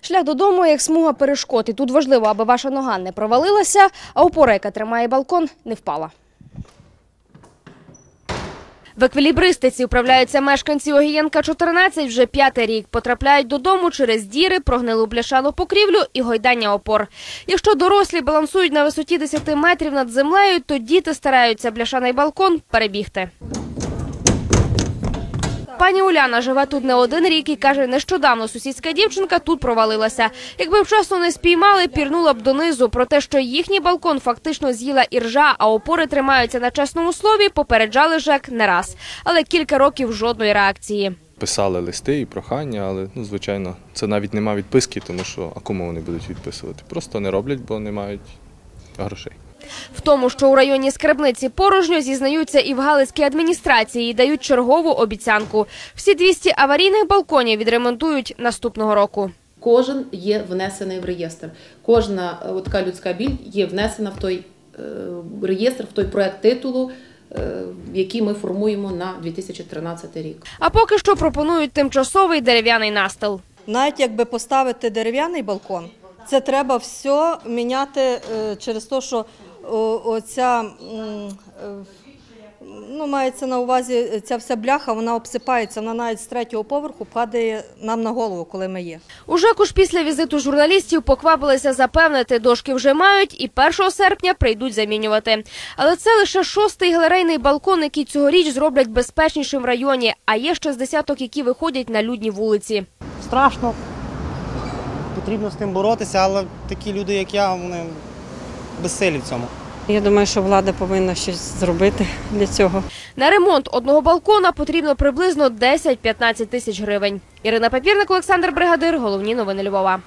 Шлях додому як смуга перешкод. І тут важливо, аби ваша нога не провалилася, а опора, яка тримає балкон, не впала. В еквілібристиці управляються мешканці Огієнка 14 вже п'ятий рік. Потрапляють додому через діри, прогнилу бляшану покрівлю і гойдання опор. Якщо дорослі балансують на висоті 10 метрів над землею, то діти стараються бляшаний балкон перебігти. Пані Уляна живе тут не один рік і каже, нещодавно сусідська дівчинка тут провалилася. Якби вчасно не спіймали, пірнула б донизу. Про те, що їхній балкон фактично з'їла іржа, а опори тримаються на чесному слові, попереджали ЖЕК не раз. Але кілька років жодної реакції. Писали листи і прохання, але ну, звичайно, це навіть нема відписки, тому що а кому вони будуть відписувати? Просто не роблять, бо не мають грошей. Тому, що у районі Скарбниці порожньо зізнаються і в Галицькій адміністрації і дають чергову обіцянку. Всі 200 аварійних балконів відремонтують наступного року. Кожен є внесений в реєстр. Кожна е, така людська біль є внесена в той е, реєстр, в той проект титулу, е, який ми формуємо на 2013 рік. А поки що пропонують тимчасовий дерев'яний настил. Навіть якби поставити дерев'яний балкон, це треба все міняти через те, що оця е, ну, мається на увазі ця вся бляха, вона обсипається, вона навіть з третього поверху падає нам на голову, коли ми є. У ЖЕКу ж після візиту журналістів поквапилися запевнити, дошки вже мають і 1 серпня прийдуть замінювати. Але це лише шостий галерейний балкон, який цьогоріч зроблять безпечнішим в районі, а є ще з десяток, які виходять на людні вулиці. страшно. Потрібно з тим боротися, але такі люди, як я, вони безсилі в цьому. Я думаю, що влада повинна щось зробити для цього. На ремонт одного балкона потрібно приблизно 10-15 тисяч гривень. Ірина Папірник, Олександр Бригадир. Головні новини Львова.